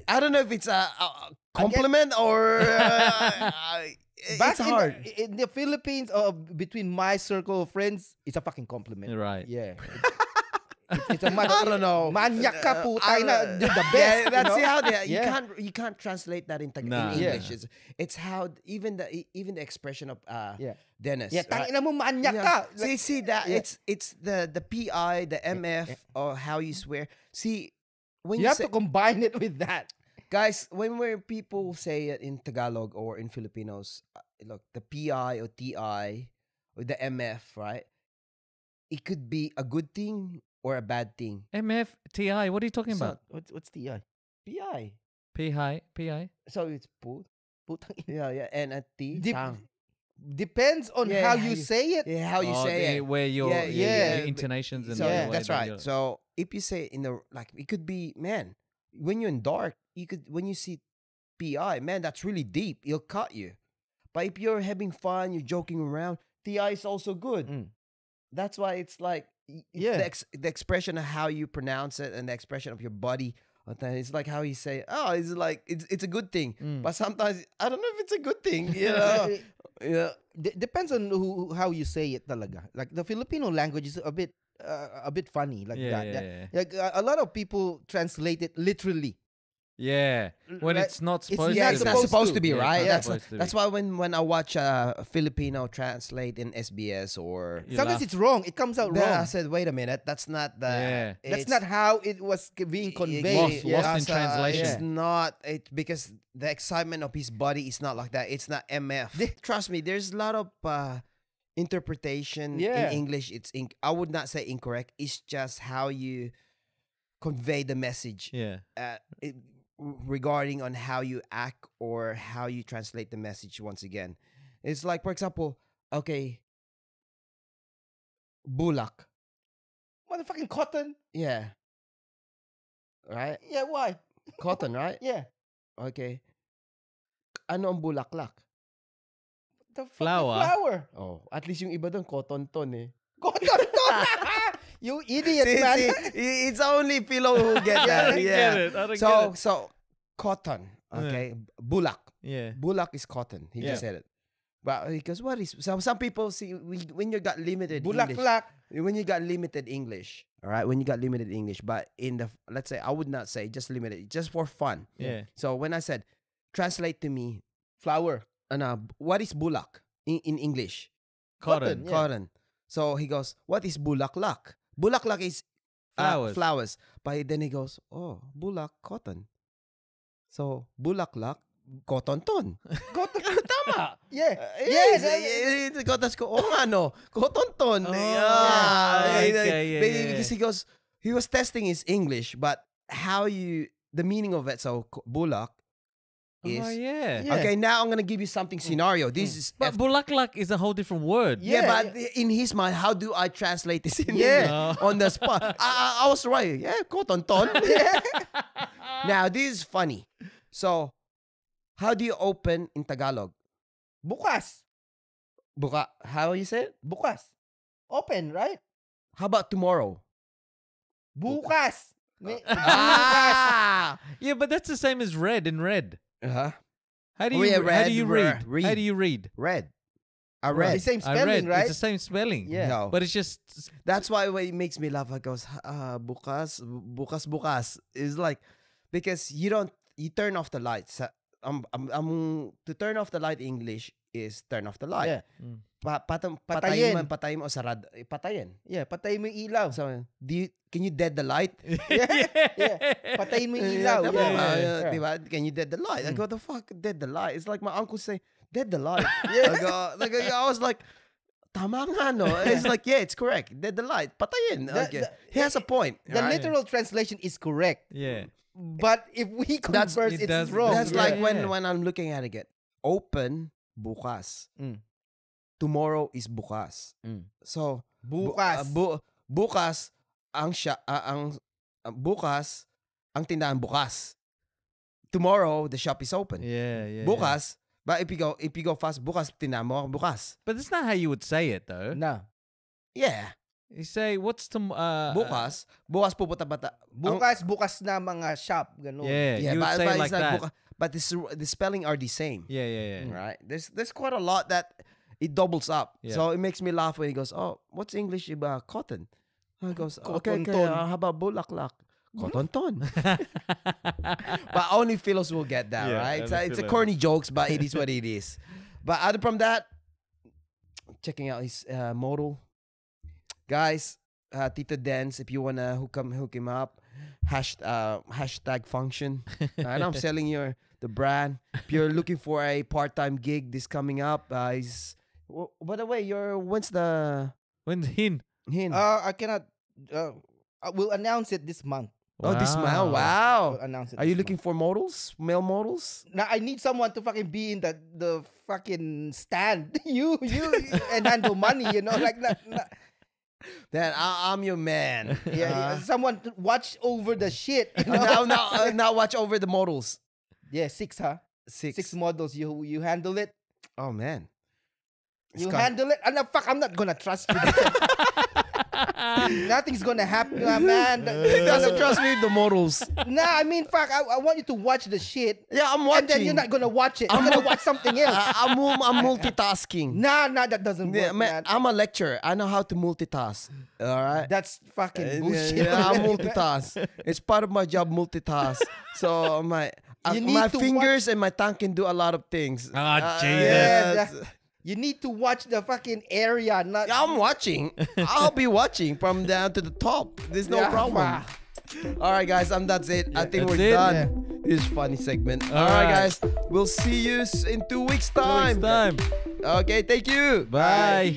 I don't know if it's a, a compliment or uh, I- back it's in hard. The, in the Philippines, uh, between my circle of friends, it's a fucking compliment. Right. Yeah. It's, it's a man- I don't know. Manyak ka, Uh, putay I na, don't- the best. Yeah, you that's know? how they, you Yeah. can't you can't translate that into Nah. in Yeah. English. It's, it's how even the even the expression of uh Yeah. Dennis. Yeah, right? tangina mo manyak Yeah. ka. See, Like, see that yeah. it's it's the the PI, the MF, or how you swear. See, when you you, have say, to combine it with that. Guys, when when people say it in Tagalog or in Filipinos, uh, look, the PI or TI or the MF, right? It could be a good thing or a bad thing. MF, TI, what are you talking So- about? What's, what's the eye? PI. PI, PI? So it's put. Putang. Yeah, yeah, and a T. Dep-. Depends on Yeah, how how you you- say it. Yeah, how you Oh, say the- it. Where your, Yeah, your- yeah, your intonations and So Yeah. that's right. So if you say in the like, it could be man. When you're in dark, you could when you see bi man, that's really deep. It'll cut you. But if you're having fun, you're joking around, TI is also good. Mm. That's why it's like it's Yeah. the, ex- the expression of how you pronounce it and the expression of your body. It's like how you say, oh, it's like it's it's a good thing. Mm. But sometimes I don't know if it's a good thing. You know? yeah. D- depends on who, how you say it talaga. Like the Filipino language is a bit uh, a bit funny like yeah, that. yeah, yeah. Like uh, a lot of people translate it literally. Yeah, when Right? it's not It's supposed not yeah, to. it's be. not supposed supposed to. to be, Yeah, it's right? not That's supposed to that's why when when I watch uh, a Filipino translate in SBS or You Sometimes laugh. it's wrong. It comes out then I wrong. said, wait a minute, that's not the. Yeah. That's it's- not how it was c- being conveyed. Lost- yeah. lost in that's, uh, translation. It's not it because the excitement of his body is not like that. It's not MF. Trust me, there's a lot of uh, interpretation Yeah. in English. It's in, I would not say incorrect. It's just how you convey the message Yeah. uh, it, regarding on how you act or how you translate the message once again. It's like, for example, okay, bulak. Motherfucking cotton. Yeah. Right? Yeah, why? Cotton, right? Yeah. Okay. Ano ang bulaklak? The Flower. Flower. Oh, at least yung iba doon, cotton ton eh. Cotton. you idiot, See, man. see, it's only Philo who get that. yeah. I don't So, so, cotton. Okay. Bulak. Yeah. Bulak is cotton. He just said it. But because what is some some people see when when you got limited English, Bulaklak. when you got limited English, all right, when you got limited English, but in the let's say I would not say just limited, just for fun. Yeah. So when I said translate to me, Flower. uh, what is bulak in, in English? Cotton. Yeah. Cotton. So he goes, what is bulaklak? Bulaklak is uh, Flowers. flowers. But then he goes, oh, bulak, cotton. So bulaklak, cotton ton. Cotton. Tama. Yeah. Uh, yes. yes, yes, Tapos ko, oh nga no, cotton ton. Oh, yeah. okay, yeah, yeah. Because he goes, he was testing his English, but how you, the meaning of it, so bulak is, Oh yeah. Yeah. okay, now I'm going to give you something scenario. This is, But F- bulaklak is a whole different word. yeah, Yeah, but in his mind, how do I translate this in Yeah. English on the spot? I, I, I was right. Yeah, cotton ton. now, this is funny. So, how do you open in Tagalog? Bukas. Buka, how you say it? Bukas. Open, right? How about tomorrow? Bukas. May- Bukas. Ah! Yeah, but that's the same as red in red. Uh-huh. How do Oh, you yeah, how do you re- read? How do you read? Red. I read. The read. same I read. spelling, right? It's the same spelling. Yeah. No. But it's just That's why when it makes me laugh. I goes, uh, bukas, bukas, bukas. It's like, because you don't, you turn off the lights. Sa- Um, um, um, to turn off the light English is turn off the light. Yeah. Pa, patam, Patayin. patayin man, patayin mo, sarad, eh, patayin. Yeah, patayin mo yung ilaw. So, do you, can you dead the light? yeah. yeah. Patayin mo yung ilaw. Yeah, Yeah. diba? Uh, Yeah. diba? Can you dead the light? I Mm. go, the fuck, dead the light? It's like my uncle say, dead the light. yeah. I go, like, I was like, tama nga, no? It's like, yeah, it's correct. Dead the light. Patayin. The- Okay. the- he has a point. The right? literal translation is correct. yeah. But if we That's- converse, it it's does- wrong. That's Yeah. like when, when I'm looking at it again. Open, bukas. Mm. Tomorrow is bukas. Mm. So, bu- Bukas. uh, bu- bukas, ang, siya, uh, ang uh, bukas, ang tindahan bukas. Tomorrow, the shop is open. Yeah, yeah. bukas, but if you go if you go fast, bukas tindahan mo bukas. But that's not how you would say it though. No. Yeah. You say what's the uh Bukas, bukas pupunta bata. ang- Bukas, bukas na mga shop. Ganun. Yeah, yeah, you would but, say but it like like that. bukas, but the, the spelling are the same. Yeah, yeah, yeah. Right? There's there's quite a lot that it doubles up. Yeah. So it makes me laugh when he goes, "Oh, what's English about cotton?" I goes, "Okay, okay, Cotton ton. uh, how about bulaklak?" Cotton ton. but only Philos will get that, Yeah, right? It's, a- it's a corny jokes, but it is what it is. But other from that, checking out his uh, model, guys. Uh, Tito Dance, if you wanna hook him, hook him up. Hash, uh, hashtag function. and I'm selling your the brand. If you're looking for a part-time gig, this coming up, uh, is. w- by the way, your when's the When's hin? hin? Uh, I cannot. Uh, I will announce it this month. oh, this month. I'll Wow. announce it. Are you this looking for models, male models? Now I need someone to fucking be in the the fucking stand. you you and handle money. You know, like not, not- Then I, I'm your man. yeah, Uh, someone watch over the shit. You now, now, uh, now, watch over the models. yeah, six, huh? Six. Six models. You you handle it. Oh man. It's You con- handle it. And fuck, I'm not gonna trust you. Nothing's gonna happen, uh, man. He doesn't trust me with the models. Nah, I mean, fuck. I, I want you to watch the shit, Yeah, I'm watching. and then you're not gonna watch it. You're gonna watch something else. I, I'm, I'm multitasking. Nah, nah, that doesn't Yeah, work, man, man. I'm a lecturer. I know how to multitask. All right. That's fucking Uh, bullshit. Yeah, I multitask. it's part of my job, multitask. So my uh, You need my to fingers and my tongue can do a lot of things. Ah, Uh, Jesus. Yeah, that- you need to watch the fucking area, not. Yeah, I'm watching. I'll be watching from down to the top. There's no Yeah, problem. All right, guys. Um, that's it. I think we're it. done. This funny segment. All All right, right. guys. We'll see you in two weeks' Two weeks time. Okay. Thank you. Bye.